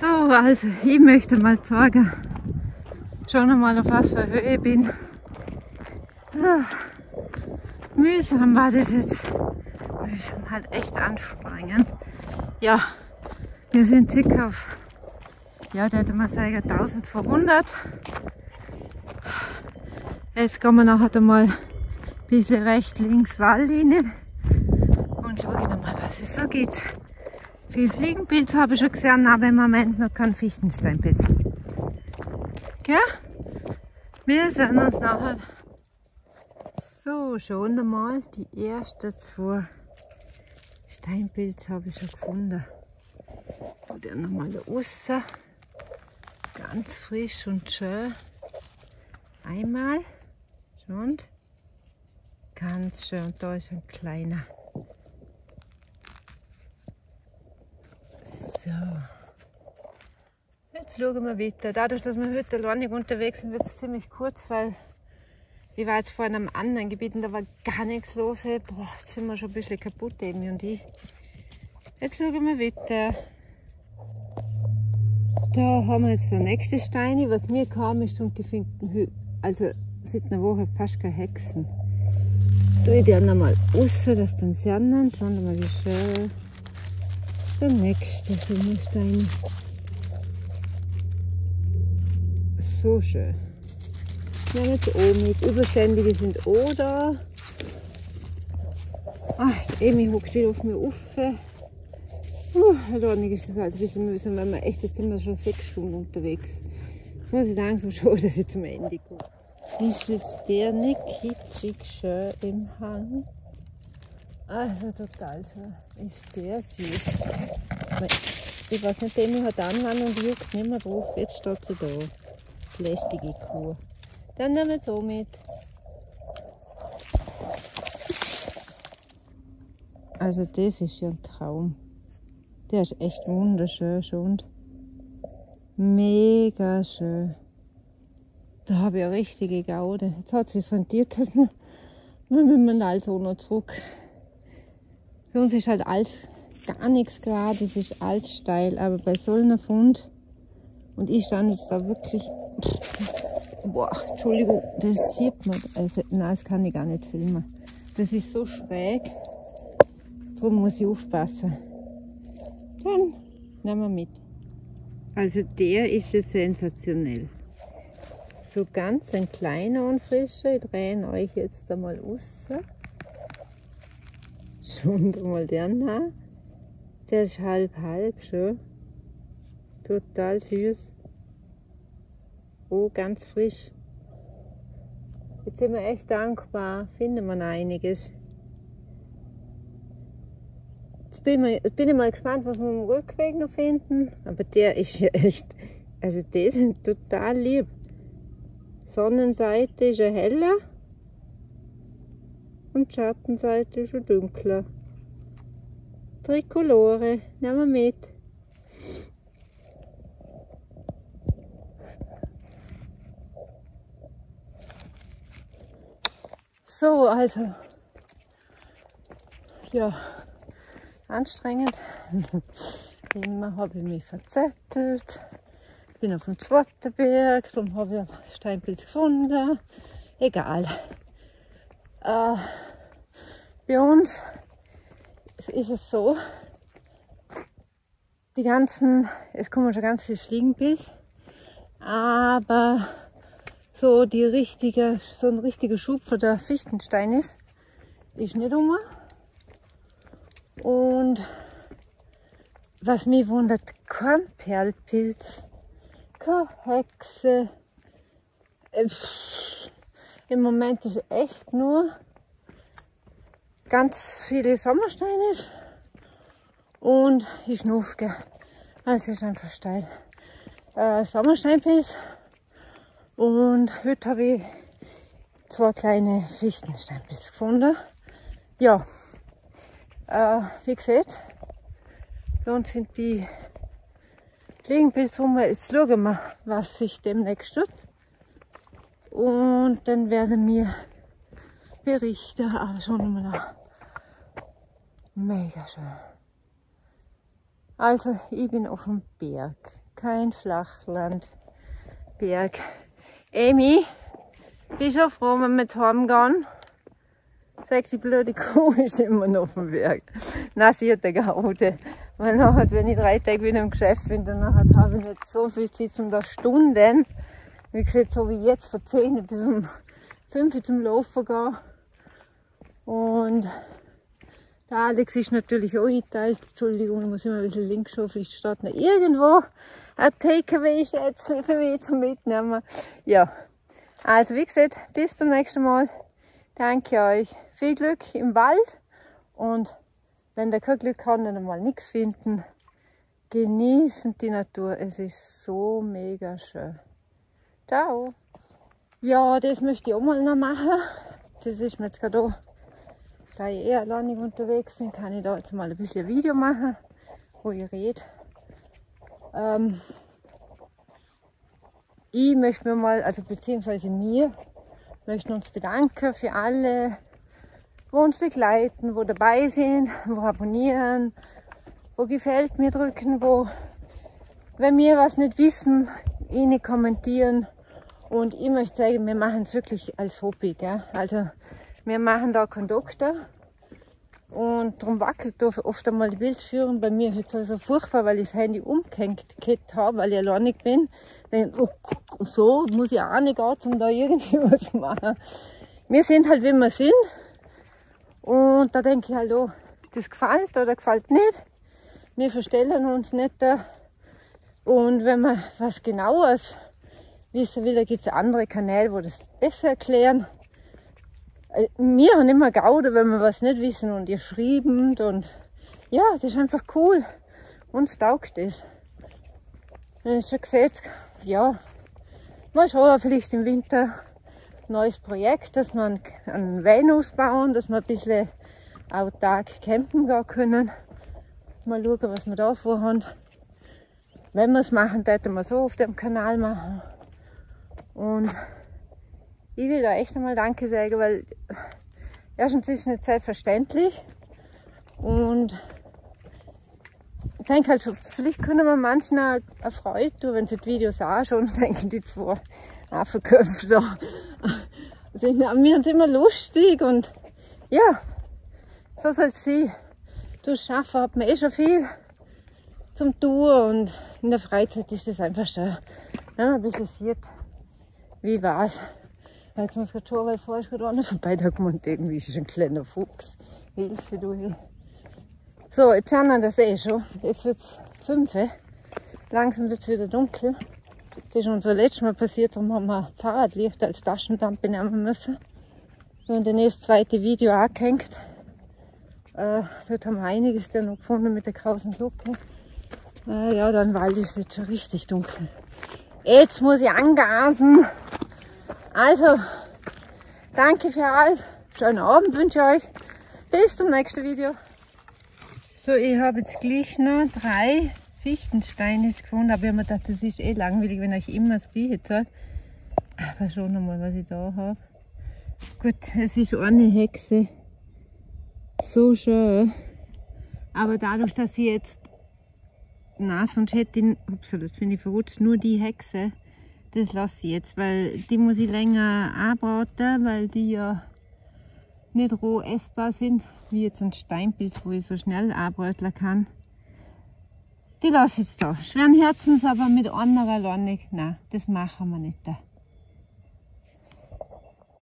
So, also ich möchte mal zeigen, schon einmal auf was für Höhe ich bin. Ja, mühsam war das jetzt. Mühsam, halt echt anstrengend. Ja, wir sind circa auf, ja, da hätte man sagen 1200. Jetzt gehen wir nachher mal ein bisschen rechts, links Waldlinie und schauen mal, was es so gibt. Viel Fliegenpilz habe ich schon gesehen, aber im Moment noch kein Fichtensteinpilz. Gell? Wir sehen uns nachher. So, schon einmal die ersten zwei Steinpilze habe ich schon gefunden. Und dann nochmal da außen. Ganz frisch und schön. Einmal. Und ganz schön. Und da ist ein kleiner. So. Jetzt schauen wir weiter. Dadurch, dass wir heute alleine unterwegs sind, wird es ziemlich kurz, weil ich war jetzt vorhin am anderen Gebiet und da war gar nichts los. Hey. Boah, jetzt sind wir schon ein bisschen kaputt, Emi und ich. Jetzt schauen wir weiter. Da haben wir jetzt der nächste Steine. Was mir kam, ist, und die finden, also seit einer Woche fast keine Hexen. Da ich die einmal raus, dass dann sehen. Schauen wir mal, wie schön. Der nächste Sommerstein. So schön. Haben jetzt oben mit. Überständige sind da. Ach, das Emi hockt wieder auf mir auf. Uh, Lohnig ist es halt ein bisschen mühsam, weil wir echt, jetzt sind wir schon sechs Stunden unterwegs. Jetzt muss ich langsam schauen, dass ich zum Ende komme. Ist jetzt der nicht kitschig schön im Hang? Also total schön. Ist der süß. Ich weiß nicht, der hat anwand und juckt nicht mehr drauf. Jetzt steht sie da. Lästige Kuh. Dann nehmen wir so mit. Also das ist ja ein Traum. Der ist echt wunderschön schon. Mega schön. Da habe ich eine richtige Gaude. Jetzt hat es sich rentiert, dass wir, wir müssen also noch zurück. Für uns ist halt alles gar nichts gerade, es ist alles steil, aber bei so einem Fund und ich stand jetzt da wirklich, boah, Entschuldigung, das sieht man, also, nein, das kann ich gar nicht filmen. Das ist so schräg, darum muss ich aufpassen. Dann nehmen wir mit. Also der ist ja sensationell. So ganz ein kleiner und frischer. Ich drehe euch jetzt einmal raus. Mal den an. Der ist halb halb schon. Total süß. Oh, ganz frisch. Jetzt sind wir echt dankbar. Finden wir einiges. Jetzt bin, ich, bin ich mal gespannt, was wir am Rückweg noch finden. Aber der ist ja echt, also die sind total lieb. Sonnenseite ist ja heller und Schattenseite schon dunkler. Tricolore, nehmen wir mit. So, also, ja, anstrengend. Immer habe ich mich verzettelt. Bin auf dem zweiten Berg, darum habe ich ein Steinpilz gefunden. Egal. Äh, bei uns ist es so, die ganzen, es kommen schon ganz viele Fliegenpilz, aber so die richtige, so ein richtiger Schub für der Fichtenstein ist, ist nicht um. Und was mich wundert, kein Perlpilz, keine Hexe. Äh, Im Moment ist echt nur ganz viele Sommersteine und ich schnufke. Also es ist einfach steil. Äh, Sommersteinpilz und heute habe ich zwei kleine Fichtensteinpilze gefunden. Ja, äh, wie gesagt, bei uns sind die Fliegenpilze rum. Jetzt schauen wir, was sich demnächst tut. Und dann werden wir berichten. Aber schon mal Mega schön. Also, ich bin auf dem Berg. kein Flachlandberg. Amy, bist du froh, wenn wir jetzt heimgehen? Sagt die blöde Kuh ist immer noch auf dem Berg. Na, sie hat eine Gaude. Weil nachher, wenn ich drei Tage wieder im Geschäft bin, dann habe ich nicht so viel Zeit um da Stunden. Wie gesagt, so wie jetzt von 10 bis um 5 zum Laufen gehen. Und der Alex ist natürlich auch eingeteilt. Entschuldigung, ich muss immer ein bisschen links schauen, vielleicht steht noch irgendwo ein Takeaway jetzt für mich zum Mitnehmen. Ja, also wie gesagt, bis zum nächsten Mal. Danke euch. Viel Glück im Wald und wenn der kein Glück hat und einmal nichts finden, genießen die Natur. Es ist so mega schön. Ciao. Ja, das möchte ich auch mal noch machen. Das ist mir jetzt gerade auch, da ich eher alleinig unterwegs bin, kann ich da jetzt mal ein bisschen Video machen, wo ich rede. Ähm, ich möchte mir mal, also beziehungsweise mir, möchten uns bedanken für alle, wo uns begleiten, wo dabei sind, wo abonnieren, wo gefällt mir drücken, wo, wenn wir was nicht wissen, ihnen kommentieren. Und ich möchte sagen, wir machen es wirklich als Hobby. Gell? Also wir machen da Doktor. Und darum wackelt oft einmal die Bildführung. Bei mir ist es also furchtbar, weil ich das Handy umgehängt habe, weil ich alleinig bin. Dann, oh, so muss ich auch nicht gehen, um da irgendwie was zu machen. Wir sind halt, wie wir sind. Und da denke ich halt, oh, das gefällt oder gefällt nicht. Wir verstellen uns nicht da. Und wenn man was genaueres wissen will, da gibt es andere Kanäle, wo das besser erklären. Äh, wir haben immer Gaude, wenn wir was nicht wissen und ihr schrieben und ja, das ist einfach cool. Uns taugt das. Wenn ich schon gesagt, ja, mal schauen, vielleicht im Winter neues Projekt, dass wir einen Van ausbauen, dass wir ein bisschen autark campen gehen können. Mal schauen, was wir da vorhaben. Wenn wir es machen, hätten wir so auf dem Kanal machen. Und ich will da echt einmal Danke sagen, weil erstens ist es nicht selbstverständlich und ich denke halt, vielleicht können wir manchen auch eine Freude tun, wenn sie die Videos anschauen und denken, die zwei Affenköpfe da sind wir uns immer lustig und ja, so soll es sein. Durch Schaffen hat man eh schon viel zum Tun und in der Freizeit ist das einfach wenn man ein bisschen sieht, wie war's. Jetzt muss ich schon, weil gerade einer vorbei, da kommt irgendwie ist ein kleiner Fuchs. Hilfe, du. So, jetzt sind wir das eh schon. Jetzt wird es fünf. Langsam wird es wieder dunkel. Das ist uns so letztes Mal passiert, darum haben wir Fahrradlicht als Taschenlampe nehmen müssen. Dann ist das zweite Video angehängt. Äh, dort haben wir einiges dann noch gefunden mit der krausen Lucke. Äh, ja, dann Wald ist jetzt schon richtig dunkel. Jetzt muss ich angasen. Also, danke für alles. Schönen Abend wünsche ich euch. Bis zum nächsten Video. So, ich habe jetzt gleich noch drei Fichtensteine gefunden, aber ich habe mir gedacht, das ist eh langweilig, wenn ich immer das Gleiche zeige. Aber schon nochmal, was ich da habe. Gut, es ist eine Hexe. So schön. Aber dadurch, dass ich jetzt na, sonst hätte ups, das bin ich verrutscht, nur die Hexe, das lasse ich jetzt, weil die muss ich länger anbraten, weil die ja nicht roh essbar sind, wie jetzt ein Steinpilz, wo ich so schnell anbraten kann. Die lasse ich jetzt da. Schweren Herzens, aber mit einer alleine, nein, das machen wir nicht. Da.